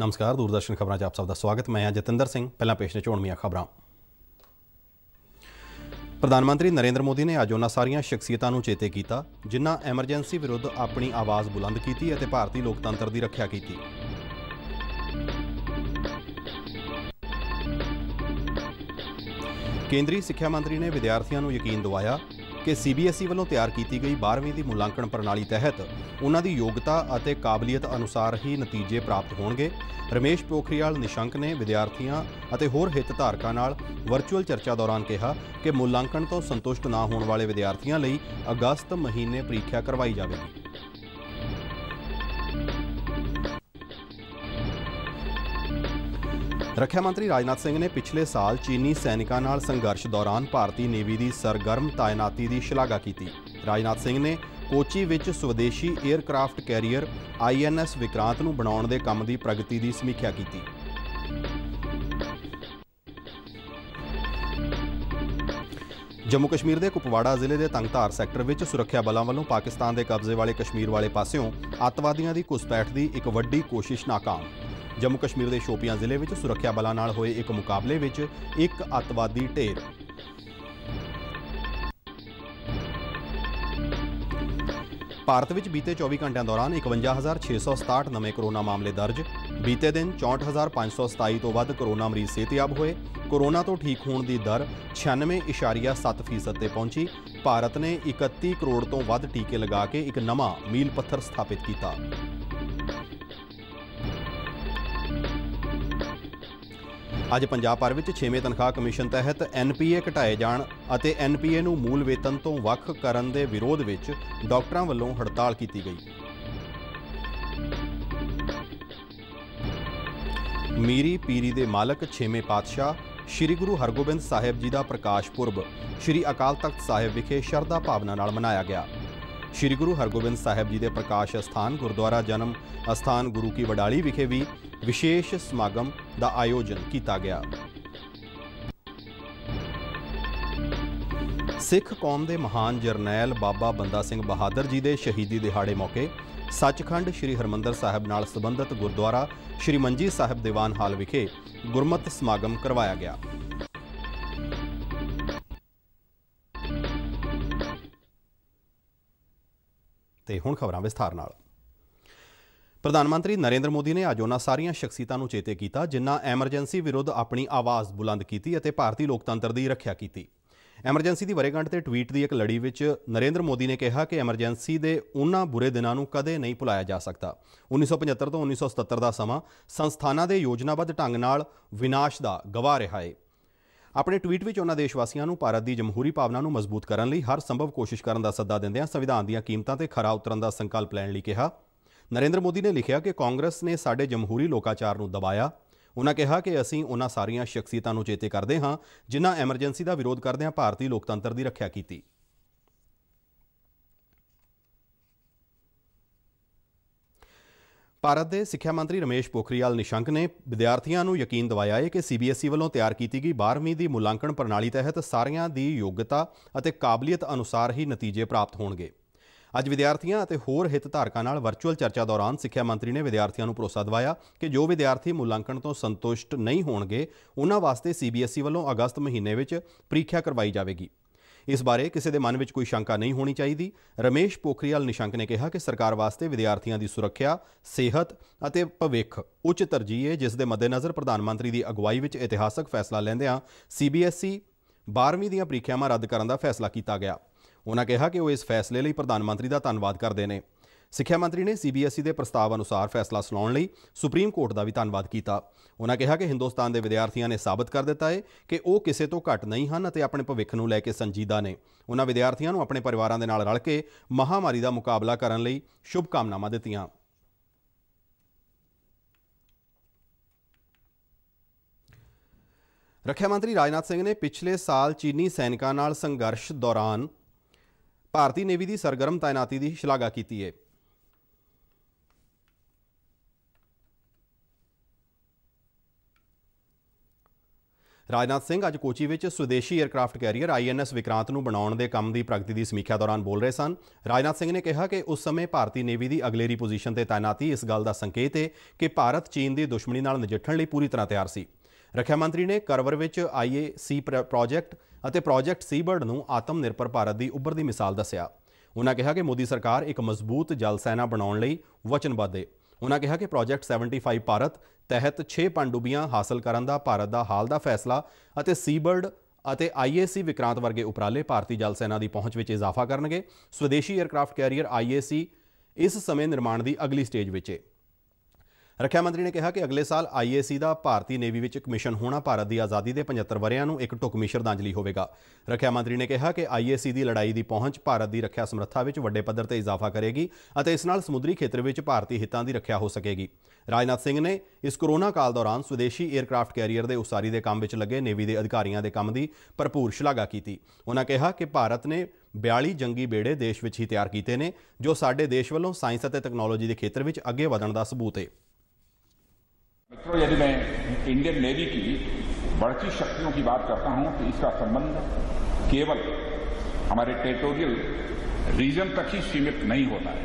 ਨਮਸਕਾਰ, ਦੂਰਦਰਸ਼ਨ ਖਬਰਾਂ 'ਚ ਆਪ ਸਭ ਦਾ ਸਵਾਗਤ। ਮੈਂ ਹਾਂ ਜਤਿੰਦਰ ਸਿੰਘ। ਪਹਿਲਾਂ ਪੇਸ਼ ਨੇ ਝੋਣਵੀਆਂ ਖਬਰਾਂ। ਪ੍ਰਧਾਨ ਮੰਤਰੀ ਨਰਿੰਦਰ ਮੋਦੀ ਨੇ ਅੱਜ ਉਹਨਾਂ ਸਾਰੀਆਂ ਸ਼ਖਸੀਅਤਾਂ ਨੂੰ ਚੇਤੇ ਕੀਤਾ, ਜਿਨ੍ਹਾਂ ਐਮਰਜੈਂਸੀ ਵਿਰੁੱਧ ਆਪਣੀ ਆਵਾਜ਼ ਬੁਲੰਦ ਕੀਤੀ ਅਤੇ ਭਾਰਤੀ ਲੋਕਤੰਤਰ ਦੀ ਰੱਖਿਆ ਕੀਤੀ। ਕੇਂਦਰੀ ਸਿੱਖਿਆ ਮੰਤਰੀ ਨੇ ਵਿਦਿਆਰਥੀਆਂ ਨੂੰ ਯਕੀਨ ਦਿਵਾਇਆ ਕਿ ਸੀਬੀਐਸਈ ਵੱਲੋਂ ਤਿਆਰ ਕੀਤੀ ਗਈ 12ਵੀਂ ਦੀ ਮੁਲਾਂਕਣ ਪ੍ਰਣਾਲੀ ਤਹਿਤ ਉਹਨਾਂ ਦੀ ਯੋਗਤਾ ਅਤੇ ਕਾਬਲੀਅਤ ਅਨੁਸਾਰ ਹੀ ਨਤੀਜੇ ਪ੍ਰਾਪਤ ਹੋਣਗੇ। ਰਮੇਸ਼ ਪੋਖਰੀਆਲ ਨਿਸ਼ੰਕ ਨੇ ਵਿਦਿਆਰਥੀਆਂ ਅਤੇ ਹੋਰ ਹਿੱਤਧਾਰਕਾਂ ਨਾਲ ਵਰਚੁਅਲ ਚਰਚਾ ਦੌਰਾਨ ਕਿਹਾ ਕਿ ਮੁਲਾਂਕਣ ਤੋਂ ਸੰਤੁਸ਼ਟ ਨਾ ਹੋਣ ਵਾਲੇ ਵਿਦਿਆਰਥੀਆਂ ਲਈ ਅਗਸਤ ਮਹੀਨੇ ਪ੍ਰੀਖਿਆ ਕਰਵਾਈ ਜਾਵੇਗੀ। ਰੱਖਿਆ ਮੰਤਰੀ ਰਾਜਨਾਥ ਸਿੰਘ ਨੇ ਪਿਛਲੇ ਸਾਲ ਚੀਨੀ ਸੈਨਿਕਾਂ ਨਾਲ ਸੰਘਰਸ਼ ਦੌਰਾਨ ਭਾਰਤੀ ਨੇਵੀ ਦੀ ਸਰਗਰਮ ਤਾਇਨਾਤੀ ਦੀ ਸ਼ਲਾਘਾ ਕੀਤੀ। ਰਾਜਨਾਥ ਸਿੰਘ ਨੇ ਕੋਚੀ ਵਿੱਚ ਸਵਦੇਸ਼ੀ 에ਅਰਕ੍ਰਾਫਟ ਕੈਰੀਅਰ ਆਈਐਨਐਸ ਵਿਕਰਾਂਤ ਨੂੰ ਬਣਾਉਣ ਦੇ ਕੰਮ ਦੀ ਪ੍ਰਗਤੀ ਦੀ ਸਮੀਖਿਆ ਕੀਤੀ। ਜੰਮੂ ਕਸ਼ਮੀਰ ਦੇ ਕੁਪਵਾੜਾ ਜ਼ਿਲ੍ਹੇ ਦੇ ਤੰਗਧਾਰ ਸੈਕਟਰ ਵਿੱਚ ਸੁਰੱਖਿਆ ਬਲਾਂ ਵੱਲੋਂ ਪਾਕਿਸਤਾਨ ਦੇ ਕਬਜ਼ੇ ਵਾਲੇ ਕਸ਼ਮੀਰ ਵਾਲੇ ਪਾਸਿਓਂ ਅੱਤਵਾਦੀਆਂ ਦੀ ਘੁਸਪੈਠ ਦੀ ਇੱਕ ਵੱਡੀ ਕੋਸ਼ਿਸ਼ ਨਾਕਾਮ। ਜੰਮੂ ਕਸ਼ਮੀਰ ਦੇ ਸ਼ੋਪੀਆਂ ਜ਼ਿਲ੍ਹੇ ਵਿੱਚ ਸੁਰੱਖਿਆ ਬਲਾਂ ਨਾਲ ਹੋਏ ਇੱਕ ਮੁਕਾਬਲੇ ਵਿੱਚ ਇੱਕ ਅੱਤਵਾਦੀ ਢੇਰ। ਭਾਰਤ ਵਿੱਚ ਬੀਤੇ 24 ਘੰਟਿਆਂ ਦੌਰਾਨ 51667 ਨਵੇਂ ਕੋਰੋਨਾ ਮਾਮਲੇ ਦਰਜ। ਬੀਤੇ ਦਿਨ 64527 ਤੋਂ ਵੱਧ ਕੋਰੋਨਾ ਮਰੀਜ਼ ਸਿਹਤਯਾਬ ਹੋਏ। ਕੋਰੋਨਾ ਤੋਂ ਠੀਕ ਹੋਣ ਦੀ ਦਰ 96.7% ਤੇ ਪਹੁੰਚੀ। ਭਾਰਤ ਨੇ 31 ਕਰੋੜ ਤੋਂ ਵੱਧ ਟੀਕੇ ਲਗਾ ਕੇ ਇੱਕ ਨਵਾਂ ਮੀਲ ਪੱਥਰ ਸਥਾਪਿਤ ਕੀਤਾ। ਅੱਜ ਪੰਜਾਬ ਭਰ ਵਿੱਚ 6ਵੇਂ ਤਨਖਾਹ ਕਮਿਸ਼ਨ ਤਹਿਤ ਐਨਪੀਏ ਘਟਾਏ ਜਾਣ ਅਤੇ ਐਨਪੀਏ ਨੂੰ ਮੂਲ ਵੇਤਨ ਤੋਂ ਵੱਖ ਕਰਨ ਦੇ ਵਿਰੋਧ ਵਿੱਚ ਡਾਕਟਰਾਂ ਵੱਲੋਂ ਹੜਤਾਲ ਕੀਤੀ ਗਈ। ਮੀਰੀ ਪੀਰੀ ਦੇ ਮਾਲਕ 6ਵੇਂ ਪਾਤਸ਼ਾਹ ਸ੍ਰੀ ਗੁਰੂ ਹਰਗੋਬਿੰਦ ਸਾਹਿਬ ਜੀ ਦਾ ਪ੍ਰਕਾਸ਼ ਪੁਰਬ ਸ੍ਰੀ ਅਕਾਲ ਤਖਤ ਸਾਹਿਬ ਵਿਖੇ ਸ਼ਰਧਾ ਭਾਵਨਾ ਨਾਲ ਮਨਾਇਆ ਗਿਆ। ਸ੍ਰੀ ਗੁਰੂ ਹਰਗੋਬਿੰਦ ਸਾਹਿਬ ਜੀ ਦੇ ਪ੍ਰਕਾਸ਼ ਅਸਥਾਨ, ਗੁਰਦੁਆਰਾ ਜਨਮ ਅਸਥਾਨ ਗੁਰੂ ਕੀ ਵਡਾਲੀ ਵਿਖੇ ਵੀ ਵਿਸ਼ੇਸ਼ ਸਮਾਗਮ ਦਾ ਆਯੋਜਨ ਕੀਤਾ ਗਿਆ। ਸਿੱਖ ਕੌਮ ਦੇ ਮਹਾਨ ਜਰਨੈਲ ਬਾਬਾ ਬੰਦਾ ਸਿੰਘ ਬਹਾਦਰ ਜੀ ਦੇ ਸ਼ਹੀਦੀ ਦਿਹਾੜੇ ਮੌਕੇ ਸੱਚਖੰਡ ਸ੍ਰੀ ਹਰਮੰਦਰ ਸਾਹਿਬ ਨਾਲ ਸੰਬੰਧਿਤ ਗੁਰਦੁਆਰਾ ਸ੍ਰੀ ਮੰਜੀ ਸਾਹਿਬ ਦੀਵਾਨ ਹਾਲ ਵਿਖੇ ਗੁਰਮਤਿ ਸਮਾਗਮ ਕਰਵਾਇਆ ਗਿਆ। ਤੇ ਹੁਣ ਖਬਰਾਂ ਵਿਸਥਾਰ ਨਾਲ। ਪ੍ਰਧਾਨ ਮੰਤਰੀ ਨਰਿੰਦਰ ਮੋਦੀ ਨੇ ਅੱਜ ਉਹਨਾਂ ਸਾਰੀਆਂ ਸ਼ਖਸੀਅਤਾਂ ਨੂੰ ਚੇਤੇ ਕੀਤਾ, ਜਿਨ੍ਹਾਂ ਐਮਰਜੈਂਸੀ ਵਿਰੁੱਧ ਆਪਣੀ ਆਵਾਜ਼ ਬੁਲੰਦ ਕੀਤੀ ਅਤੇ ਭਾਰਤੀ ਲੋਕਤੰਤਰ ਦੀ ਰੱਖਿਆ ਕੀਤੀ। ਐਮਰਜੈਂਸੀ ਦੀ ਵਰੇਗੰਢ ਤੇ ਟਵੀਟ ਦੀ ਇੱਕ ਲੜੀ ਵਿੱਚ ਨਰਿੰਦਰ ਮੋਦੀ ਨੇ ਕਿਹਾ ਕਿ ਐਮਰਜੈਂਸੀ ਦੇ ਉਹਨਾਂ ਬੁਰੇ ਦਿਨਾਂ ਨੂੰ ਕਦੇ ਨਹੀਂ ਭੁਲਾਇਆ ਜਾ ਸਕਦਾ। 1975 ਤੋਂ 1977 ਦਾ ਸਮਾਂ ਸੰਸਥਾਨਾਂ ਦੇ ਯੋਜਨਾਬੱਧ ਢੰਗ ਨਾਲ ਵਿਨਾਸ਼ ਦਾ ਗਵਾਹ ਰਿਹਾ ਹੈ ਆਪਣੇ ਟਵੀਟ ਵਿੱਚ ਉਹਨਾਂ ਦੇਸ਼ ਵਾਸੀਆਂ ਨੂੰ ਭਾਰਤ ਦੀ ਜਮਹੂਰੀ ਭਾਵਨਾ ਨੂੰ ਮਜ਼ਬੂਤ ਕਰਨ ਲਈ ਹਰ ਸੰਭਵ ਕੋਸ਼ਿਸ਼ ਕਰਨ ਦਾ ਸੱਦਾ ਦਿੰਦਿਆਂ ਸੰਵਿਧਾਨ ਦੀਆਂ ਕੀਮਤਾਂ ਤੇ ਖਰਾ ਉਤਰਨ ਦਾ ਸੰਕਲਪ ਲੈਣ ਲਈ ਕਿਹਾ। ਨਰਿੰਦਰ ਮੋਦੀ ਨੇ ਲਿਖਿਆ ਕਿ ਕਾਂਗਰਸ ਨੇ ਸਾਡੇ ਜਮਹੂਰੀ ਲੋਕਾਚਾਰ ਨੂੰ ਦਬਾਇਆ। ਉਹਨਾਂ ਕਿਹਾ ਕਿ ਅਸੀਂ ਉਹਨਾਂ ਸਾਰੀਆਂ ਸ਼ਖਸੀਅਤਾਂ ਨੂੰ ਚੇਤੇ ਕਰਦੇ ਹਾਂ, ਜਿਨ੍ਹਾਂ ਐਮਰਜੈਂਸੀ ਦਾ ਵਿਰੋਧ ਕਰਦਿਆਂ ਭਾਰਤੀ ਲੋਕਤੰਤਰ ਦੀ ਰੱਖਿਆ ਕੀਤੀ। ਭਾਰਤ ਦੇ ਸਿੱਖਿਆ ਮੰਤਰੀ ਰਮੇਸ਼ ਪੋਖਰੀਆਲ ਨਿਸ਼ੰਕ ਨੇ ਵਿਦਿਆਰਥੀਆਂ ਨੂੰ ਯਕੀਨ ਦਿਵਾਇਆ ਹੈ ਕਿ ਸੀਬੀਐਸਈ ਵੱਲੋਂ ਤਿਆਰ ਕੀਤੀ ਗਈ 12ਵੀਂ ਦੀ ਮੁਲਾਂਕਣ ਪ੍ਰਣਾਲੀ ਤਹਿਤ ਸਾਰਿਆਂ ਦੀ ਯੋਗਤਾ ਅਤੇ ਕਾਬਲੀਅਤ ਅਨੁਸਾਰ ਹੀ ਨਤੀਜੇ ਪ੍ਰਾਪਤ ਹੋਣਗੇ। ਅੱਜ ਵਿਦਿਆਰਥੀਆਂ ਅਤੇ ਹੋਰ ਹਿੱਤਧਾਰਕਾਂ ਨਾਲ ਵਰਚੁਅਲ ਚਰਚਾ ਦੌਰਾਨ ਸਿੱਖਿਆ ਮੰਤਰੀ ਨੇ ਵਿਦਿਆਰਥੀਆਂ ਨੂੰ ਭਰੋਸਾ ਦਿਵਾਇਆ ਕਿ ਜੋ ਵਿਦਿਆਰਥੀ ਮੁਲਾਂਕਣ ਤੋਂ ਸੰਤੁਸ਼ਟ ਨਹੀਂ ਹੋਣਗੇ, ਉਹਨਾਂ ਵਾਸਤੇ ਸੀਬੀਐਸਈ ਵੱਲੋਂ ਅਗਸਤ ਮਹੀਨੇ ਵਿੱਚ ਪ੍ਰੀਖਿਆ ਕਰਵਾਈ ਜਾਵੇਗੀ। ਇਸ ਬਾਰੇ ਕਿਸੇ ਦੇ ਮਨ ਵਿੱਚ ਕੋਈ ਸ਼ੰਕਾ ਨਹੀਂ ਹੋਣੀ ਚਾਹੀਦੀ। ਰਮੇਸ਼ ਪੋਖਰੀਆਲ ਨਿਸ਼ੰਕ ਨੇ ਕਿਹਾ ਕਿ ਸਰਕਾਰ ਵਾਸਤੇ ਵਿਦਿਆਰਥੀਆਂ ਦੀ ਸੁਰੱਖਿਆ, ਸਿਹਤ ਅਤੇ ਭਵਿੱਖ ਉੱਚ ਤਰਜੀਹ ਹੈ ਜਿਸ ਦੇ ਮੱਦੇਨਜ਼ਰ ਪ੍ਰਧਾਨ ਮੰਤਰੀ ਦੀ ਅਗਵਾਈ ਵਿੱਚ ਇਤਿਹਾਸਕ ਫੈਸਲਾ ਲੈਂਦਿਆਂ ਸੀਬੀਐਸਈ 12ਵੀਂ ਦੀਆਂ ਪ੍ਰੀਖਿਆਵਾਂ ਰੱਦ ਕਰਨ ਦਾ ਫੈਸਲਾ ਕੀਤਾ ਗਿਆ। ਉਹਨਾਂ ਕਿਹਾ ਕਿ ਉਹ ਇਸ ਫੈਸਲੇ ਲਈ ਪ੍ਰਧਾਨ ਮੰਤਰੀ ਦਾ ਧੰਨਵਾਦ ਕਰਦੇ ਨੇ। ਸਿੱਖਿਆ ਮੰਤਰੀ ਨੇ ਸੀਬੀਐਸਈ ਦੇ ਪ੍ਰਸਤਾਵ ਅਨੁਸਾਰ ਫੈਸਲਾ ਸੁਣਾਉਣ ਲਈ ਸੁਪਰੀਮ ਕੋਰਟ ਦਾ ਵੀ ਧੰਨਵਾਦ ਕੀਤਾ। ਉਹਨਾਂ ਕਿਹਾ ਕਿ ਹਿੰਦੁਸਤਾਨ ਦੇ ਵਿਦਿਆਰਥੀਆਂ ਨੇ ਸਾਬਤ ਕਰ ਦਿੱਤਾ ਹੈ ਕਿ ਉਹ ਕਿਸੇ ਤੋਂ ਘੱਟ ਨਹੀਂ ਹਨ ਅਤੇ ਆਪਣੇ ਭਵਿੱਖ ਨੂੰ ਲੈ ਕੇ ਸੰਜੀਦਾ ਨੇ। ਉਹਨਾਂ ਵਿਦਿਆਰਥੀਆਂ ਨੂੰ ਆਪਣੇ ਪਰਿਵਾਰਾਂ ਦੇ ਨਾਲ ਰਲ ਕੇ ਮਹਾਮਾਰੀ ਦਾ ਮੁਕਾਬਲਾ ਕਰਨ ਲਈ ਸ਼ੁਭ ਕਾਮਨਾਵਾਂ ਦਿੱਤੀਆਂ। ਰੱਖਿਆ ਮੰਤਰੀ ਰਾਜਨਾਥ ਸਿੰਘ ਨੇ ਪਿਛਲੇ ਸਾਲ ਚੀਨੀ ਸੈਨਿਕਾਂ ਨਾਲ ਸੰਘਰਸ਼ ਦੌਰਾਨ ਭਾਰਤੀ ਨੇਵੀ ਦੀ ਸਰਗਰਮ ਤਾਇਨਾਤੀ ਦੀ ਸ਼ਲਾਘਾ ਕੀਤੀ ਹੈ। ਰਾਜਨਾਥ ਸਿੰਘ ਅੱਜ ਕੋਚੀ ਵਿੱਚ ਸਵਦੇਸ਼ੀ 에ਅਰਕ੍ਰਾਫਟ ਕੈਰੀਅਰ ਆਈਐਨਐਸ ਵਿਕਰਾਂਤ ਨੂੰ ਬਣਾਉਣ ਦੇ ਕੰਮ ਦੀ ਪ੍ਰਗਤੀ ਦੀ ਸਮੀਖਿਆ ਦੌਰਾਨ ਬੋਲ ਰਹੇ ਸਨ। ਰਾਜਨਾਥ ਸਿੰਘ ਨੇ ਕਿਹਾ ਕਿ ਉਸ ਸਮੇਂ ਭਾਰਤੀ ਨੇਵੀ ਦੀ ਅਗਲੇਰੀ ਪੋਜੀਸ਼ਨ ਤੇ ਤਾਇਨਾਤੀ ਇਸ ਗੱਲ ਦਾ ਸੰਕੇਤ ਹੈ ਕਿ ਭਾਰਤ ਚੀਨ ਦੀ ਦੁਸ਼ਮਣੀ ਨਾਲ ਨਜਿੱਠਣ ਲਈ ਪੂਰੀ ਤਰ੍ਹਾਂ ਤਿਆਰ ਸੀ। ਰੱਖਿਆ ਮੰਤਰੀ ਨੇ ਕਰਵਰ ਵਿੱਚ ਆਈਏਸੀ ਪ੍ਰੋਜੈਕਟ ਅਤੇ ਪ੍ਰੋਜੈਕਟ ਸੀਬਰਡ ਨੂੰ ਆਤਮ ਨਿਰਭਰ ਭਾਰਤ ਦੀ ਉੱਭਰਦੀ ਮਿਸਾਲ ਦੱਸਿਆ। ਉਹਨਾਂ ਕਿਹਾ ਕਿ ਮੋਦੀ ਸਰਕਾਰ ਇੱਕ ਮਜ਼ਬੂਤ ਜਲ ਸੈਨਾ ਬਣਾਉਣ ਲਈ ਵਚਨਬੱਧ ਹੈ ਉਹਨਾਂ ਕਿਹਾ ਕਿ ਪ੍ਰੋਜੈਕਟ 75 ਭਾਰਤ ਤਹਿਤ 6 ਪਣਡੁੱਬੀਆਂ ਹਾਸਲ ਕਰਨ ਦਾ ਭਾਰਤ ਦਾ ਹਾਲ ਦਾ ਫੈਸਲਾ ਅਤੇ ਸੀਬਰਡ ਅਤੇ ਆਈਏਸੀ ਵਿਕਰਾਂਤ ਵਰਗੇ ਉਪਰਾਲੇ ਭਾਰਤੀ ਜਲ ਸੈਨਾ ਦੀ ਪਹੁੰਚ ਵਿੱਚ ਇਜ਼ਾਫਾ ਕਰਨਗੇ। ਸਵਦੇਸ਼ੀ 에ਅਰਕ੍ਰਾਫਟ ਕੈਰੀਅਰ ਆਈਏਸੀ ਇਸ ਸਮੇਂ ਨਿਰਮਾਣ ਦੀ ਅਗਲੀ ਸਟੇਜ ਵਿੱਚ ਹੈ ਰੱਖਿਆ ਮੰਤਰੀ ਨੇ ਕਿਹਾ ਕਿ ਅਗਲੇ ਸਾਲ ਆਈਏਸੀ ਦਾ ਭਾਰਤੀ ਨੇਵੀ ਵਿੱਚ ਕਮਿਸ਼ਨ ਹੋਣਾ ਭਾਰਤ ਦੀ ਆਜ਼ਾਦੀ ਦੇ 75 ਵਰਿਆਂ ਨੂੰ ਇੱਕ ਢੁਕਵੀਂ ਸ਼ਰਧਾਂਜਲੀ ਹੋਵੇਗਾ। ਰੱਖਿਆ ਮੰਤਰੀ ਨੇ ਕਿਹਾ ਕਿ ਆਈਏਸੀ ਦੀ ਲੜਾਈ ਦੀ ਪਹੁੰਚ ਭਾਰਤ ਦੀ ਰੱਖਿਆ ਸਮਰੱਥਾ ਵਿੱਚ ਵੱਡੇ ਪੱਧਰ ਤੇ ਇਜ਼ਾਫਾ ਕਰੇਗੀ ਅਤੇ ਇਸ ਨਾਲ ਸਮੁੰਦਰੀ ਖੇਤਰ ਵਿੱਚ ਭਾਰਤੀ ਹਿੱਤਾਂ ਦੀ ਰੱਖਿਆ ਹੋ ਸਕੇਗੀ। ਰਾਜਨਾਥ ਸਿੰਘ ਨੇ ਇਸ ਕਰੋਨਾ ਕਾਲ ਦੌਰਾਨ ਸਵਦੇਸ਼ੀ 에ਅਰਕ੍ਰਾਫਟ ਕੈਰੀਅਰ ਦੇ ਉਸਾਰੀ ਦੇ ਕੰਮ ਵਿੱਚ ਲੱਗੇ ਨੇਵੀ ਦੇ ਅਧਿਕਾਰੀਆਂ ਦੇ ਕੰਮ ਦੀ ਭਰਪੂਰ ਸ਼ਲਾਘਾ ਕੀਤੀ। ਉਹਨਾਂ ਕਿਹਾ ਕਿ ਭਾਰਤ ਨੇ 42 ਜੰਗੀ ਬੇੜੇ ਦੇਸ਼ ਵਿੱਚ ਹੀ ਤਿਆਰ ਕੀਤੇ ਨੇ, ਜੋ ਸਾਡੇ ਦੇਸ਼ ਵੱਲੋਂ ਸਾਇੰਸ ਅਤੇ ਟੈਕਨੋਲੋਜੀ ਦੇ ਖੇਤਰ ਵਿੱਚ ਅੱਗੇ ਵਧਣ ਦਾ ਸਬੂਤ ਹੈ मित्रों, यदि मैं इंडियन नेवी की बढ़ती शक्तियों की बात करता हूँ तो इसका संबंध केवल हमारे टेरिटोरियल रीजन तक ही सीमित नहीं होता है।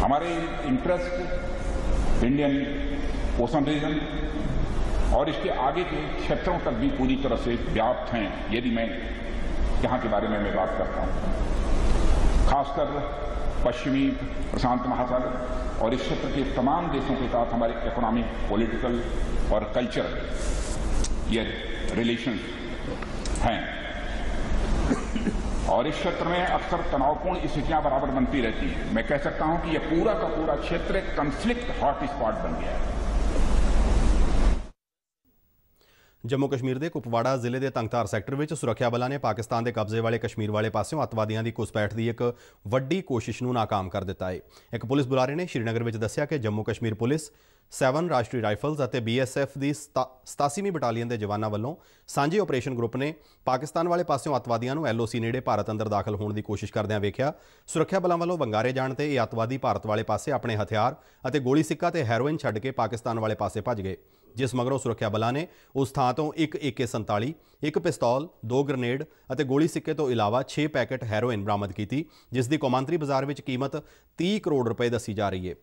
हमारे इंटरेस्ट इंडियन ओशन रीजन और इसके आगे के क्षेत्रों तक भी पूरी तरह से व्याप्त हैं, यदि मैं यहाँ के बारे में मैं बात करता हूँ। खासकर पश्चिमी प्रशांत महासागर और इस क्षेत्र के तमाम देशों के साथ हमारे इकोनॉमिक पॉलिटिकल और कल्चर ये रिलेशन हैं। और इस क्षेत्र में अक्सर तनावपूर्ण स्थितियाँ बराबर बनती रहती हैं। मैं कह सकता हूँ कि यह पूरा का पूरा क्षेत्र कंफ्लिक्ट हॉटस्पॉट बन गया है। ਜੰਮੂ ਕਸ਼ਮੀਰ ਦੇ ਕੁਪਵਾੜਾ ਜ਼ਿਲ੍ਹੇ ਦੇ ਤੰਗਤਾਰ ਸੈਕਟਰ ਵਿੱਚ ਸੁਰੱਖਿਆ ਬਲਾਂ ਨੇ ਪਾਕਿਸਤਾਨ ਦੇ ਕਬਜ਼ੇ ਵਾਲੇ ਕਸ਼ਮੀਰ ਵਾਲੇ ਪਾਸਿਓਂ ਅੱਤਵਾਦੀਆਂ ਦੀ ਘੁਸਪੈਠ ਦੀ ਇੱਕ ਵੱਡੀ ਕੋਸ਼ਿਸ਼ ਨੂੰ ਨਾਕਾਮ ਕਰ ਦਿੱਤਾ ਹੈ ਇੱਕ ਪੁਲਿਸ ਬੁਲਾਰੇ ਨੇ ਸ਼੍ਰੀਨਗਰ ਵਿੱਚ ਦੱਸਿਆ ਕਿ ਜੰਮੂ ਕਸ਼ਮੀਰ ਪੁਲਿਸ 7 ਰਾਸ਼ਟਰੀ ਰਾਈਫਲਸ ਅਤੇ ਬੀਐਸਐਫ ਦੀ 87ਵੀਂ ਬਟਾਲੀਅਨ ਦੇ ਜਵਾਨਾਂ ਵੱਲੋਂ ਸਾਂਝੇ ਆਪਰੇਸ਼ਨ ਗਰੁੱਪ ਨੇ ਪਾਕਿਸਤਾਨ ਵਾਲੇ ਪਾਸਿਓਂ ਅੱਤਵਾਦੀਆਂ ਨੂੰ ਐਲਓਸੀ ਨੇੜੇ ਭਾਰਤ ਅੰਦਰ ਦਾਖਲ ਹੋਣ ਦੀ ਕੋਸ਼ਿਸ਼ ਕਰਦਿਆਂ ਵੇਖਿਆ, ਸੁਰੱਖਿਆ ਬਲਾਂ ਵੱਲੋਂ ਵੰਗਾਰੇ ਜਾਣ ਤੇ ਇਹ ਅੱਤਵਾਦੀ ਭਾਰਤ ਵਾਲੇ ਪਾਸੇ ਆਪਣੇ ਹਥਿਆਰ ਅਤੇ ਗੋਲੀ ਸਿੱਕਾ ਤੇ ਹੈਰੋਇਨ ਛੱਡ ਕੇ ਪਾਕਿਸਤਾਨ ਵਾਲੇ ਪਾਸੇ ਭੱਜ ਗਏ। ਜਿਸ ਮਗਰੋਂ ਸੁਰੱਖਿਆ ਬਲਾਂ ਨੇ ਉਸ ਥਾਂ ਤੋਂ ਇੱਕ AK47 ਇੱਕ ਪਿਸਤੌਲ, ਦੋ ਗ੍ਰਨੇਡ ਅਤੇ ਗੋਲੀ ਸਿੱਕੇ ਤੋਂ ਇਲਾਵਾ 6 ਪੈਕੇਟ ਹੈਰੋਇਨ ਬਰਾਮਦ ਕੀਤੀ, ਜਿਸ ਦੀ ਕੌਮਾਂਤਰੀ ਬਾਜ਼ਾਰ ਵਿੱਚ ਕੀਮਤ 30 ਕਰੋੜ ਰੁਪਏ ਦੱਸੀ ਜਾ ਰਹੀ ਹੈ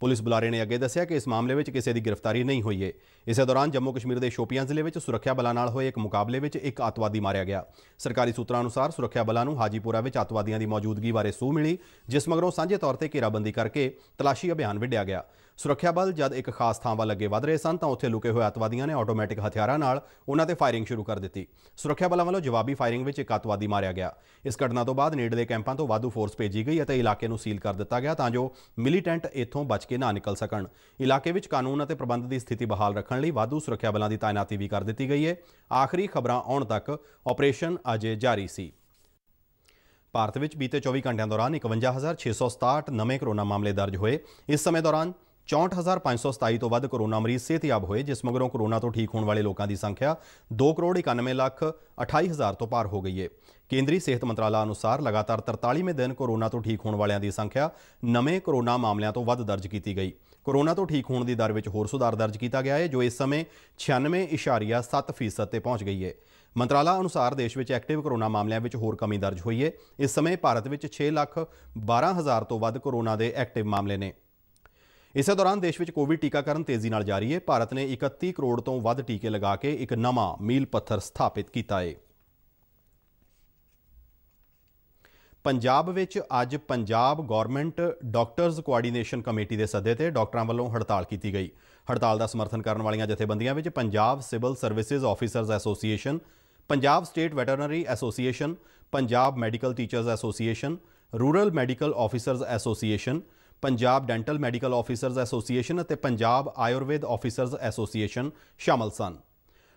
ਪੁਲਿਸ ਬੁਲਾਰੇ ਨੇ ਅੱਗੇ ਦੱਸਿਆ ਕਿ ਇਸ ਮਾਮਲੇ ਵਿੱਚ ਕਿਸੇ ਦੀ ਗ੍ਰਿਫਤਾਰੀ ਨਹੀਂ ਹੋਈ ਹੈ ਇਸੇ ਦੌਰਾਨ ਜੰਮੂ ਕਸ਼ਮੀਰ ਦੇ ਸ਼ੋਪੀਆਂ ਜ਼ਿਲ੍ਹੇ ਵਿੱਚ ਸੁਰੱਖਿਆ ਬਲਾਂ ਨਾਲ ਹੋਏ ਇੱਕ ਮੁਕਾਬਲੇ ਵਿੱਚ ਇੱਕ ਅੱਤਵਾਦੀ ਮਾਰਿਆ ਗਿਆ। ਸਰਕਾਰੀ ਸੂਤਰਾਂ ਅਨੁਸਾਰ ਸੁਰੱਖਿਆ ਬਲਾਂ ਨੂੰ ਹਾਜੀਪੁਰਾ ਵਿੱਚ ਅੱਤਵਾਦੀਆਂ ਦੀ ਮੌਜੂਦਗੀ ਬਾਰੇ ਸੂਹ ਮਿਲੀ, ਜਿਸ ਮਗਰੋਂ ਸਾਂਝੇ ਤੌਰ ਤੇ ਘੇਰਾਬੰਦੀ ਕਰਕੇ ਤਲਾਸ਼ੀ ਅਭਿਆਨ ਵਿੱਢਿਆ ਗਿਆ। ਸੁਰੱਖਿਆ ਬਲ ਜਦ ਇੱਕ ਖਾਸ ਥਾਂ ਵੱਲ ਅੱਗੇ ਵਧ ਰਹੇ ਸਨ ਤਾਂ ਉੱਥੇ ਲੁਕੇ ਹੋਏ ਅੱਤਵਾਦੀਆਂ ਨੇ ਆਟੋਮੈਟਿਕ ਹਥਿਆਰਾਂ ਨਾਲ ਉਹਨਾਂ ਤੇ ਫਾਇਰਿੰਗ ਸ਼ੁਰੂ ਕਰ ਦਿੱਤੀ। ਸੁਰੱਖਿਆ ਬਲਾਂ ਵੱਲੋਂ ਜਵਾਬੀ ਫਾਇਰਿੰਗ ਵਿੱਚ ਇੱਕ ਅੱਤਵਾਦੀ ਮਾਰਿਆ ਗਿਆ। ਇਸ ਘਟਨਾ ਤੋਂ ਬਾਅਦ ਨੇੜਲੇ ਕੈਂਪਾਂ ਤੋਂ ਵਾਧੂ ਫੋਰਸ ਭੇਜੀ ਗਈ ਅਤੇ ਇਲਾਕੇ ਨੂੰ ਸੀਲ ਕਰ ਦਿੱਤਾ ਗਿਆ ਤਾਂ ਜੋ ਮਿਲੀਟੈਂਟ ਇੱਥੋਂ ਬਚ ਕੇ ਨਾ ਨਿਕਲ ਸਕਣ। ਇਲਾਕੇ ਵਿੱਚ ਕਾਨੂੰਨ ਅਤੇ ਪ੍ਰਬੰਧ ਦੀ ਸਥਿਤੀ ਬਹਾਲ ਰੱਖਣ ਲਈ ਵਾਧੂ ਸੁਰੱਖਿਆ ਬਲਾਂ ਦੀ ਤਾਇਨਾਤੀ ਵੀ ਕਰ ਦਿੱਤੀ ਗਈ ਹੈ ਆਖਰੀ ਖਬਰਾਂ ਆਉਣ ਤੱਕ ਆਪਰੇਸ਼ਨ ਅਜੇ ਜਾਰੀ ਸੀ। ਭਾਰਤ ਵਿੱਚ ਬੀਤੇ 24 ਘੰਟਿਆਂ ਦੌਰਾਨ 51667 ਨਵੇਂ ਕਰੋਨਾ ਮਾਮਲੇ ਦਰਜ ਹੋਏ। ਇਸ ਸਮੇਂ ਦੌਰਾਨ 64527 ਤੋਂ ਵੱਧ ਕਰੋਨਾ ਮਰੀਜ਼ ਸਿਹਤਯਾਬ ਹੋਏ, ਜਿਸ ਮਗਰੋਂ ਕਰੋਨਾ ਤੋਂ ਠੀਕ ਹੋਣ ਵਾਲੇ ਲੋਕਾਂ ਦੀ ਸੰਖਿਆ 2 ਕਰੋੜ 91 ਲੱਖ 28 ਹਜ਼ਾਰ ਤੋਂ ਪਾਰ ਹੋ ਗਈ ਹੈ ਕੇਂਦਰੀ ਸਿਹਤ ਮੰਤਰਾਲਾ ਅਨੁਸਾਰ ਲਗਾਤਾਰ 43ਵੇਂ ਦਿਨ ਕਰੋਨਾ ਤੋਂ ਠੀਕ ਹੋਣ ਵਾਲਿਆਂ ਦੀ ਸੰਖਿਆ ਨਵੇਂ ਕਰੋਨਾ ਮਾਮਲਿਆਂ ਤੋਂ ਵੱਧ ਦਰਜ ਕੀਤੀ ਗਈ। ਕਰੋਨਾ ਤੋਂ ਠੀਕ ਹੋਣ ਦੀ ਦਰ ਵਿੱਚ ਹੋਰ ਸੁਧਾਰ ਦਰਜ ਕੀਤਾ ਗਿਆ ਹੈ ਜੋ ਇਸ ਸਮੇਂ 96.7% ਤੇ ਪਹੁੰਚ ਗਈ ਹੈ ਮੰਤਰਾਲਾ ਅਨੁਸਾਰ ਦੇਸ਼ ਵਿੱਚ ਐਕਟਿਵ ਕਰੋਨਾ ਮਾਮਲਿਆਂ ਵਿੱਚ ਹੋਰ ਕਮੀ ਦਰਜ ਹੋਈ ਹੈ ਇਸ ਸਮੇਂ ਭਾਰਤ ਵਿੱਚ 6 ਲੱਖ 12 ਹਜ਼ਾਰ ਤੋਂ ਵੱਧ ਕਰੋਨਾ ਦੇ ਐਕਟਿਵ ਮਾਮਲੇ ਨੇ। ਇਸੇ ਦੌਰਾਨ ਦੇਸ਼ ਵਿੱਚ ਕੋਵਿਡ ਟੀਕਾਕਰਨ ਤੇਜ਼ੀ ਨਾਲ ਜਾਰੀ ਹੈ। ਭਾਰਤ ਨੇ 31 ਕਰੋੜ ਤੋਂ ਵੱਧ ਟੀਕੇ ਲਗਾ ਕੇ ਇੱਕ ਨਵਾਂ ਮੀਲ ਪੱਥਰ ਸਥਾਪਿਤ ਕੀਤਾ ਹੈ ਪੰਜਾਬ ਵਿੱਚ ਅੱਜ Punjab government doctors coordination committee ਦੇ ਸੱਦੇ ਤੇ ਡਾਕਟਰਾਂ ਵੱਲੋਂ ਹੜਤਾਲ ਕੀਤੀ ਗਈ। ਹੜਤਾਲ ਦਾ ਸਮਰਥਨ ਕਰਨ ਵਾਲੀਆਂ ਜਥੇਬੰਦੀਆਂ ਵਿੱਚ Punjab civil services officers association, Punjab state veterinary association, Punjab medical teachers association, rural medical officers association Punjab dental medical officers association ਅਤੇ ਪੰਜਾਬ ਆਯੁਰਵੇਦ ਆਫੀਸਰਜ਼ ਐਸੋਸੀਏਸ਼ਨ ਸ਼ਾਮਲ ਸਨ।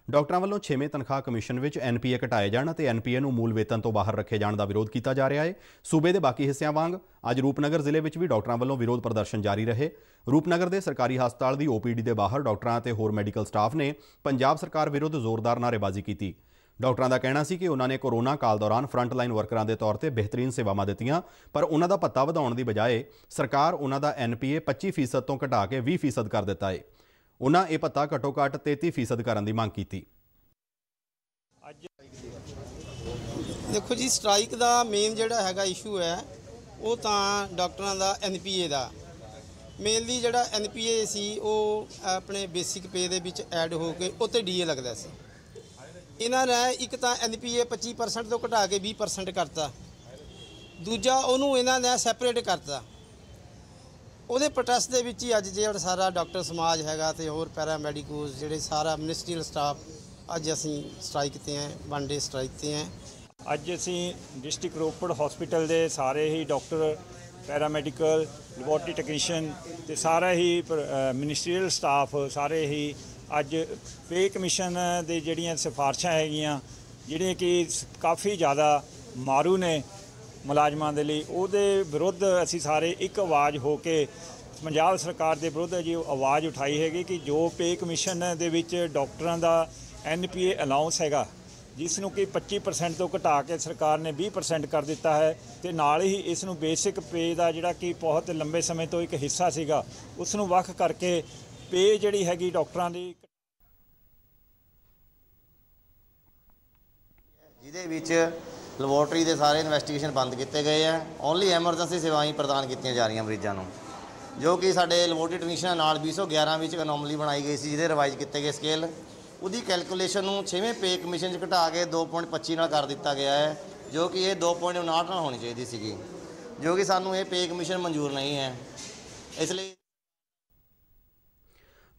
ਡਾਕਟਰਾਂ ਵੱਲੋਂ 6ਵੇਂ ਤਨਖਾਹ ਕਮਿਸ਼ਨ ਵਿੱਚ ਐਨਪੀਏ ਘਟਾਏ ਜਾਣ ਅਤੇ ਐਨਪੀਏ ਨੂੰ ਮੂਲ ਵੇਤਨ ਤੋਂ ਬਾਹਰ ਰੱਖੇ ਜਾਣ ਦਾ ਵਿਰੋਧ ਕੀਤਾ ਜਾ ਰਿਹਾ ਹੈ। ਸੂਬੇ ਦੇ ਬਾਕੀ ਹਿੱਸਿਆਂ ਵਾਂਗ, ਅੱਜ ਰੂਪਨਗਰ ਜ਼ਿਲ੍ਹੇ ਵਿੱਚ ਵੀ ਡਾਕਟਰਾਂ ਵੱਲੋਂ ਵਿਰੋਧ ਪ੍ਰਦਰਸ਼ਨ ਜਾਰੀ ਰਹੇ। ਰੂਪਨਗਰ ਦੇ ਸਰਕਾਰੀ ਹਸਪਤਾਲ ਦੀ ਓਪੀਡੀ ਦੇ ਬਾਹਰ ਡਾਕਟਰਾਂ ਅਤੇ ਹੋਰ ਮੈਡੀਕਲ ਸਟਾਫ ਨੇ ਪੰਜਾਬ ਸਰਕਾਰ ਵਿਰੁੱਧ ਜ਼ੋਰਦਾਰ ਨਾਅਰੇਬਾਜ਼ੀ ਕੀਤੀ। ਡਾਕਟਰਾਂ ਦਾ ਕਹਿਣਾ ਸੀ ਕਿ ਉਹਨਾਂ ਨੇ ਕੋਰੋਨਾ ਕਾਲ ਦੌਰਾਨ ਫਰੰਟ ਲਾਈਨ ਵਰਕਰਾਂ ਦੇ ਤੌਰ ਤੇ ਬਿਹਤਰੀਨ ਸੇਵਾਵਾਂ ਦਿੱਤੀਆਂ, ਪਰ ਉਹਨਾਂ ਦਾ ਭੱਤਾ ਵਧਾਉਣ ਦੀ ਬਜਾਏ ਸਰਕਾਰ ਉਹਨਾਂ ਦਾ ਐਨਪੀਏ 25% ਤੋਂ ਘਟਾ ਕੇ 20% ਕਰ ਦਿੱਤਾ ਹੈ ਉਹਨਾਂ ਇਹ ਭੱਤਾ ਘੱਟੋ-ਘੱਟ 33% ਕਰਨ ਦੀ ਮੰਗ ਕੀਤੀ। ਦੇਖੋ ਜੀ, ਸਟ੍ਰਾਈਕ ਦਾ ਮੇਨ ਜਿਹੜਾ ਹੈਗਾ ਇਸ਼ੂ ਹੈ, ਉਹ ਤਾਂ ਡਾਕਟਰਾਂ ਦਾ ਐਨਪੀਏ ਦਾ। ਮੇਨਲੀ ਜਿਹੜਾ ਐਨਪੀਏ ਸੀ, ਉਹ ਆਪਣੇ ਬੇਸਿਕ ਪੇ ਦੇ ਵਿੱਚ ਐਡ ਹੋ ਕੇ ਉੱਤੇ ਡੀਏ ਲੱਗਦਾ ਸੀ। ਇਹਨਾਂ ਨੇ ਇੱਕ ਤਾਂ ਐਨਪੀਏ 25% ਤੋਂ ਘਟਾ ਕੇ 20% ਕਰਤਾ। ਦੂਜਾ ਉਹਨੂੰ ਇਹਨਾਂ ਨੇ ਸੈਪਰੇਟ ਕਰਤਾ। ਉਹਦੇ ਪ੍ਰੋਟੈਸਟ ਦੇ ਵਿੱਚ ਹੀ ਅੱਜ ਜਿਹੜਾ ਸਾਰਾ ਡਾਕਟਰ ਸਮਾਜ ਹੈਗਾ ਤੇ ਹੋਰ ਪੈਰਾਮੈਡੀਕਲਸ ਜਿਹੜੇ ਸਾਰਾ ਮਿਨਿਸਟਰੀਅਲ ਸਟਾਫ ਅੱਜ ਅਸੀਂ ਸਟ੍ਰਾਈਕ ਤੇ ਹੈ ਵਨ ਡੇ ਸਟ੍ਰਾਈਕ ਤੇ ਹੈ। ਅੱਜ ਅਸੀਂ ਡਿਸਟ੍ਰਿਕਟ ਰੋਪੜ ਹਸਪੀਟਲ ਦੇ ਸਾਰੇ ਹੀ ਡਾਕਟਰ ਪੈਰਾਮੈਡੀਕਲ ਲੈਬੋਰਟਰੀ ਟੈਕਨੀਸ਼ੀਅਨ ਤੇ ਸਾਰਾ ਹੀ ਮਿਨਿਸਟਰੀਅਲ ਸਟਾਫ ਸਾਰੇ ਹੀ ਅੱਜ ਪੇ ਕਮਿਸ਼ਨ ਦੇ ਜਿਹੜੀਆਂ ਸਿਫਾਰਸ਼ਾਂ ਹੈਗੀਆਂ ਜਿਹੜੀਆਂ ਕਿ ਸ- ਕਾਫੀ ਜ਼ਿਆਦਾ ਮਾਰੂ ਨੇ ਮੁਲਾਜ਼ਮਾਂ ਦੇ ਲਈ, ਉਹਦੇ ਵਿਰੁੱਧ ਅਸੀਂ ਸਾਰੇ ਇੱਕ ਆਵਾਜ਼ ਹੋ ਕੇ ਪੰਜਾਬ ਸਰਕਾਰ ਦੇ ਵਿਰੁੱਧ ਜੀ ਆਵਾਜ਼ ਉਠਾਈ ਹੈਗੀ ਕਿ ਜੋ ਪੇ ਕਮਿਸ਼ਨ ਦੇ ਵਿੱਚ ਡਾਕਟਰਾਂ ਦਾ ਐਨਪੀਏ ਅਲਾਉਂਸ ਹੈਗਾ, ਜਿਸ ਨੂੰ ਕਿ 25% ਤੋਂ ਘਟਾ ਕੇ ਸਰਕਾਰ ਨੇ 20% ਕਰ ਦਿੱਤਾ ਹੈ ਤੇ ਨਾਲ ਹੀ ਇਸ ਨੂੰ ਬੇਸਿਕ ਪੇ ਦਾ ਜਿਹੜਾ ਕਿ ਬਹੁਤ ਲੰਬੇ ਸਮੇਂ ਤੋਂ ਇੱਕ ਹਿੱਸਾ ਸੀਗਾ, ਉਸ ਨੂੰ ਵੱਖ ਕਰਕੇ ਪੇ ਜਿਹੜੀ ਹੈਗੀ ਡਾਕਟਰਾਂ ਦੀ। ਜਿਹਦੇ ਵਿੱਚ ਲੈਬੋਰਟਰੀ ਦੇ ਸਾਰੇ ਇਨਵੈਸਟੀਗੇਸ਼ਨ ਬੰਦ ਕੀਤੇ ਗਏ ਆ। ਓਨਲੀ ਐਮਰਜੈਂਸੀ ਸੇਵਾਵਾਂ ਹੀ ਪ੍ਰਦਾਨ ਕੀਤੀਆਂ ਜਾ ਰਹੀਆਂ ਮਰੀਜ਼ਾਂ ਨੂੰ। ਜੋ ਕਿ ਸਾਡੇ ਲੈਬੋਰਟਰੀ ਟੈਕਨੀਸ਼ੀਅਨਾਂ ਨਾਲ 2011 ਵਿੱਚ ਅਨੋਮਲੀ ਬਣਾਈ ਗਈ ਸੀ, ਜਿਹਦੇ ਰਿਵਾਈਜ਼ ਕੀਤੇ ਗਏ ਸਕੇਲ ਉਹਦੀ ਕੈਲਕੂਲੇਸ਼ਨ ਨੂੰ 6ਵੇਂ ਪੇ ਕਮਿਸ਼ਨ 'ਚ ਘਟਾ ਕੇ 2.25 ਨਾਲ ਕਰ ਦਿੱਤਾ ਗਿਆ ਹੈ, ਜੋ ਕਿ ਇਹ 2.59 ਨਾਲ ਹੋਣੀ ਚਾਹੀਦੀ ਸੀਗੀ। ਜੋ ਕਿ ਸਾਨੂੰ ਇਹ ਪੇ ਕਮਿਸ਼ਨ ਮਨਜ਼ੂਰ ਨਹੀਂ ਹੈ। ਇਸ ਲਈ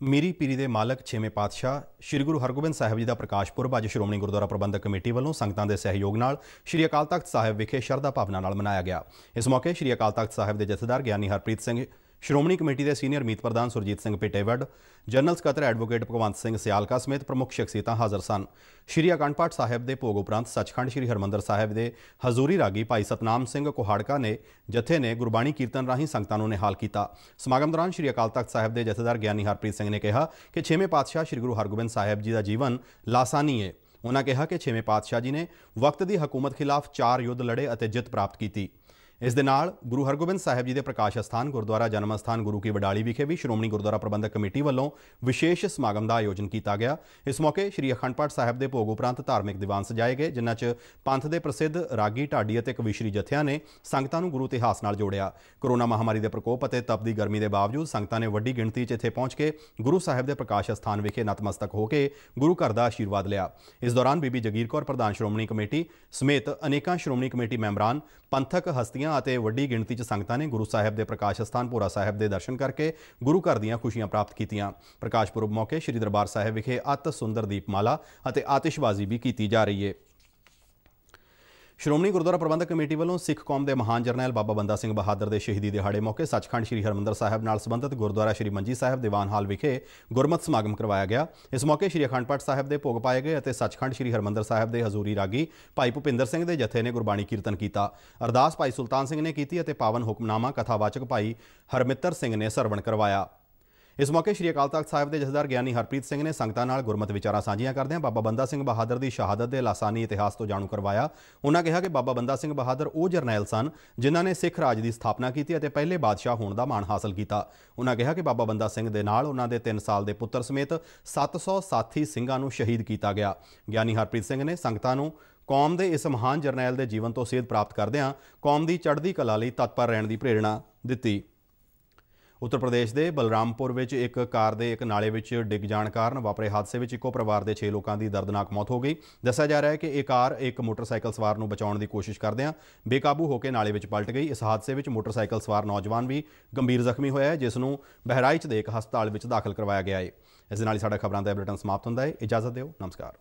ਮੀਰੀ ਪੀਰੀ ਦੇ ਮਾਲਕ ਛੇਵੇਂ ਪਾਤਸ਼ਾਹ ਸ੍ਰੀ ਗੁਰੂ ਹਰਗੋਬਿੰਦ ਸਾਹਿਬ ਜੀ ਦਾ ਪ੍ਰਕਾਸ਼ ਪੁਰਬ ਅੱਜ ਸ਼੍ਰੋਮਣੀ ਗੁਰਦੁਆਰਾ ਪ੍ਰਬੰਧਕ ਕਮੇਟੀ ਵੱਲੋਂ ਸੰਗਤਾਂ ਦੇ ਸਹਿਯੋਗ ਨਾਲ ਸ੍ਰੀ ਅਕਾਲ ਤਖਤ ਸਾਹਿਬ ਵਿਖੇ ਸ਼ਰਧਾ ਭਾਵਨਾ ਨਾਲ ਮਨਾਇਆ ਗਿਆ। ਇਸ ਮੌਕੇ ਸ੍ਰੀ ਅਕਾਲ ਤਖਤ ਸਾਹਿਬ ਦੇ ਜਥੇਦਾਰ ਗਿਆਨੀ ਹਰਪ੍ਰੀਤ ਸਿੰਘ ਸ਼੍ਰੋਮਣੀ ਕਮੇਟੀ ਦੇ ਸੀਨੀਅਰ ਮੀਤ ਪ੍ਰਧਾਨ ਸੁਰਜੀਤ ਸਿੰਘ ਪਿਟੇਵੜ, ਜਨਰਲ ਸਕੱਤਰ ਐਡਵੋਕੇਟ ਭਗਵੰਤ ਸਿੰਘ ਸਿਆਲਕਾ ਸਮੇਤ ਪ੍ਰਮੁੱਖ ਸ਼ਖਸੀਅਤਾਂ ਹਾਜ਼ਰ ਸਨ। ਸ਼੍ਰੀ ਅਕੰਡ ਪਾਠ ਸਾਹਿਬ ਦੇ ਭੋਗ ਉਪਰੰਤ ਸੱਚਖੰਡ ਸ਼੍ਰੀ ਹਰਮੰਦਰ ਸਾਹਿਬ ਦੇ ਹਜ਼ੂਰੀ ਰਾਗੀ ਭਾਈ ਸਤਨਾਮ ਸਿੰਘ ਕੋਹਾੜਕਾ ਨੇ ਜਥੇ ਨੇ ਗੁਰਬਾਣੀ ਕੀਰਤਨ ਰਾਹੀਂ ਸੰਗਤਾਂ ਨੂੰ ਨਿਹਾਲ ਕੀਤਾ। ਸਮਾਗਮ ਦੌਰਾਨ ਸ਼੍ਰੀ ਅਕਾਲ ਤਖਤ ਸਾਹਿਬ ਦੇ ਜਥੇਦਾਰ ਗਿਆਨੀ ਹਰਪ੍ਰੀਤ ਸਿੰਘ ਨੇ ਕਿਹਾ ਕਿ ਛੇਵੇਂ ਪਾਤਸ਼ਾਹ ਸ਼੍ਰੀ ਗੁਰੂ ਹਰਗੋਬਿੰਦ ਸਾਹਿਬ ਜੀ ਦਾ ਜੀਵਨ ਲਾਸਾਨੀ ਹੈ ਉਹਨਾਂ ਕਿਹਾ ਕਿ ਛੇਵੇਂ ਪਾਤਸ਼ਾਹ ਜੀ ਨੇ ਵਕਤ ਦੀ ਹਕੂਮਤ ਖਿਲਾਫ ਚਾਰ ਯੁੱਧ ਲੜੇ ਅਤੇ ਜਿੱਤ ਪ੍ਰਾਪਤ ਕੀਤੀ। ਇਸ ਦੇ ਨਾਲ ਗੁਰੂ ਹਰਗੋਬਿੰਦ ਸਾਹਿਬ ਜੀ ਦੇ ਪ੍ਰਕਾਸ਼ ਸਥਾਨ ਗੁਰਦੁਆਰਾ ਜਨਮ ਸਥਾਨ ਗੁਰੂ ਕੀ ਵਡਾਲੀ ਵਿਖੇ ਵੀ ਸ਼੍ਰੋਮਣੀ ਗੁਰਦੁਆਰਾ ਪ੍ਰਬੰਧਕ ਕਮੇਟੀ ਵੱਲੋਂ ਵਿਸ਼ੇਸ਼ ਸਮਾਗਮ ਦਾ ਆਯੋਜਨ ਕੀਤਾ ਗਿਆ। ਇਸ ਮੌਕੇ ਸ਼੍ਰੀ ਅਖੰਡ ਪਾਠ ਸਾਹਿਬ ਦੇ ਭੋਗ ਉਪਰੰਤ ਧਾਰਮਿਕ ਦੀਵਾਨ ਸਜਾਏ ਗਏ, ਜਿਨ੍ਹਾਂ 'ਚ ਪੰਥ ਦੇ ਪ੍ਰਸਿੱਧ ਰਾਗੀ ਢਾਡੀ ਅਤੇ ਕਵੀਸ਼ਰੀ ਜਥਿਆਂ ਨੇ ਸੰਗਤਾਂ ਨੂੰ ਗੁਰੂ ਇਤਿਹਾਸ ਨਾਲ ਜੋੜਿਆ। ਕਰੋਨਾ ਮਹਾਮਾਰੀ ਦੇ ਪ੍ਰਕੋਪ ਅਤੇ ਤਪਦੀ ਗਰਮੀ ਦੇ ਬਾਵਜੂਦ ਸੰਗਤਾਂ ਨੇ ਵੱਡੀ ਗਿਣਤੀ 'ਚ ਇੱਥੇ ਪਹੁੰਚ ਕੇ ਗੁਰੂ ਸਾਹਿਬ ਦੇ ਪ੍ਰਕਾਸ਼ ਸਥਾਨ ਵਿਖੇ ਨਤਮਸਤਕ ਹੋ ਕੇ ਗੁਰੂ ਘਰ ਦਾ ਆਸ਼ੀਰਵਾਦ ਲਿਆ। ਇਸ ਦੌਰਾਨ ਬੀਬੀ ਜਗੀਰ ਕੌਰ, ਪ੍ਰਧਾਨ ਸ਼੍ਰੋਮਣੀ ਕਮੇਟੀ ਸਮੇਤ ਅਨੇਕਾਂ ਸ਼੍ਰੋਮਣੀ ਕਮੇਟੀ ਮੈਂਬਰਾਂ, ਪੰਥਕ ਹਸਤੀਆਂ ਅਤੇ ਵੱਡੀ ਗਿਣਤੀ 'ਚ ਸੰਗਤਾਂ ਨੇ ਗੁਰੂ ਸਾਹਿਬ ਦੇ ਪ੍ਰਕਾਸ਼ ਸਥਾਨ ਭੋਰਾ ਸਾਹਿਬ ਦੇ ਦਰਸ਼ਨ ਕਰਕੇ ਗੁਰੂ ਘਰ ਦੀਆਂ ਖੁਸ਼ੀਆਂ ਪ੍ਰਾਪਤ ਕੀਤੀਆਂ। ਪ੍ਰਕਾਸ਼ ਪੁਰਬ ਮੌਕੇ ਸ੍ਰੀ ਦਰਬਾਰ ਸਾਹਿਬ ਵਿਖੇ ਅਤ ਸੁੰਦਰ ਦੀਪਮਾਲਾ ਅਤੇ ਆਤਿਸ਼ਬਾਜ਼ੀ ਵੀ ਕੀਤੀ ਜਾ ਰਹੀ ਹੈ ਸ਼੍ਰੋਮਣੀ ਗੁਰਦੁਆਰਾ ਪ੍ਰਬੰਧਕ ਕਮੇਟੀ ਵੱਲੋਂ ਸਿੱਖ ਕੌਮ ਦੇ ਮਹਾਨ ਜਰਨੈਲ ਬਾਬਾ ਬੰਦਾ ਸਿੰਘ ਬਹਾਦਰ ਦੇ ਸ਼ਹੀਦੀ ਦਿਹਾੜੇ ਮੌਕੇ ਸੱਚਖੰਡ ਸ੍ਰੀ ਹਰਮੰਦਰ ਸਾਹਿਬ ਨਾਲ ਸੰਬੰਧਿਤ ਗੁਰਦੁਆਰਾ ਸ੍ਰੀ ਮੰਜੀ ਸਾਹਿਬ ਦੀਵਾਨ ਹਾਲ ਵਿਖੇ ਗੁਰਮਤਿ ਸਮਾਗਮ ਕਰਵਾਇਆ ਗਿਆ। ਇਸ ਮੌਕੇ ਸ੍ਰੀ ਅਖੰਡ ਪਾਠ ਸਾਹਿਬ ਦੇ ਭੋਗ ਪਾਏ ਗਏ ਅਤੇ ਸੱਚਖੰਡ ਸ੍ਰੀ ਹਰਮੰਦਰ ਸਾਹਿਬ ਦੇ ਹਜ਼ੂਰੀ ਰਾਗੀ ਭਾਈ ਭੁਪਿੰਦਰ ਸਿੰਘ ਦੇ ਜਥੇ ਨੇ ਗੁਰਬਾਣੀ ਕੀਰਤਨ ਕੀਤਾ। ਅਰਦਾਸ ਭਾਈ ਸੁਲਤਾਨ ਸਿੰਘ ਨੇ ਕੀਤੀ ਅਤੇ ਪਾਵਨ ਹੁਕਮਨਾਮਾ ਕਥਾਵਾਚਕ ਭਾਈ ਹਰਮਿੱਤਰ ਸਿੰਘ ਨੇ ਸਰਵਣ ਕਰਵਾਇਆ। ਇਸ ਮੌਕੇ ਸ਼੍ਰੀ ਅਕਾਲ ਤਖਤ ਸਾਹਿਬ ਦੇ ਜਥੇਦਾਰ ਗਿਆਨੀ ਹਰਪ੍ਰੀਤ ਸਿੰਘ ਨੇ ਸੰਗਤਾਂ ਨਾਲ ਗੁਰਮਤ ਵਿਚਾਰਾਂ ਸਾਂਝੀਆਂ ਕਰਦਿਆਂ ਬਾਬਾ ਬੰਦਾ ਸਿੰਘ ਬਹਾਦਰ ਦੀ ਸ਼ਹਾਦਤ ਦੇ ਲਾਸਾਨੀ ਇਤਿਹਾਸ ਤੋਂ ਜਾਣੂ ਕਰਵਾਇਆ। ਉਹਨਾਂ ਕਿਹਾ ਕਿ ਬਾਬਾ ਬੰਦਾ ਸਿੰਘ ਬਹਾਦਰ ਉਹ ਜਰਨੈਲ ਸਨ ਜਿਨ੍ਹਾਂ ਨੇ ਸਿੱਖ ਰਾਜ ਦੀ ਸਥਾਪਨਾ ਕੀਤੀ ਅਤੇ ਪਹਿਲੇ ਬਾਦਸ਼ਾਹ ਹੋਣ ਦਾ ਮਾਣ ਹਾਸਲ ਕੀਤਾ। ਉਹਨਾਂ ਕਿਹਾ ਕਿ ਬਾਬਾ ਬੰਦਾ ਸਿੰਘ ਦੇ ਨਾਲ ਉਹਨਾਂ ਦੇ 3 ਸਾਲ ਦੇ ਪੁੱਤਰ ਸਮੇਤ 700 ਸਾਥੀ ਸਿੰਘਾਂ ਨੂੰ ਸ਼ਹੀਦ ਕੀਤਾ ਗਿਆ। ਗਿਆਨੀ ਹਰਪ੍ਰੀਤ ਸਿੰਘ ਨੇ ਸੰਗਤਾਂ ਨੂੰ ਕੌਮ ਦੇ ਇਸ ਮਹਾਨ ਜਰਨੈਲ ਦੇ ਜੀਵਨ ਤੋਂ ਸੇਧ ਪ੍ਰਾਪਤ ਕਰਦਿਆਂ ਕੌਮ ਦੀ ਚੜ੍ਹਦੀ ਕਲਾ ਲਈ ਤਤਪਰ ਰਹਿਣ ਦੀ ਪ੍ਰੇਰਣਾ ਦਿੱਤੀ। ਉੱਤਰ ਪ੍ਰਦੇਸ਼ ਦੇ ਬਲਰਾਮਪੁਰ ਵਿੱਚ ਇੱਕ ਕਾਰ ਦੇ ਇੱਕ ਨਾਲੇ ਵਿੱਚ ਡਿੱਗ ਜਾਣ ਕਾਰਨ ਵਾਪਰੇ ਹਾਦਸੇ ਵਿੱਚ ਇੱਕੋ ਪਰਿਵਾਰ ਦੇ 6 ਲੋਕਾਂ ਦੀ ਦਰਦਨਾਕ ਮੌਤ ਹੋ ਗਈ। ਦੱਸਿਆ ਜਾ ਰਿਹਾ ਹੈ ਕਿ ਇਹ ਕਾਰ ਇੱਕ ਮੋਟਰਸਾਈਕਲ ਸਵਾਰ ਨੂੰ ਬਚਾਉਣ ਦੀ ਕੋਸ਼ਿਸ਼ ਕਰਦਿਆਂ ਬੇਕਾਬੂ ਹੋ ਕੇ ਨਾਲੇ ਵਿੱਚ ਪਲਟ ਗਈ। ਇਸ ਹਾਦਸੇ ਵਿੱਚ ਮੋਟਰਸਾਈਕਲ ਸਵਾਰ ਨੌਜਵਾਨ ਵੀ ਗੰਭੀਰ ਜ਼ਖਮੀ ਹੋਇਆ ਹੈ, ਜਿਸ ਨੂੰ ਬਹਿਰਾਈਚ ਦੇ ਇੱਕ ਹਸਪਤਾਲ ਵਿੱਚ ਦਾਖਲ ਕਰਵਾਇਆ ਗਿਆ ਹੈ। ਇਸ ਨਾਲ ਹੀ ਸਾਡਾ ਖਬਰਾਂ ਦਾ ਬੁਲੇਟਿਨ ਸਮਾਪਤ ਹੁੰਦਾ ਹੈ। ਇਜਾਜ਼ਤ ਦਿਓ। ਨਮਸਕਾਰ।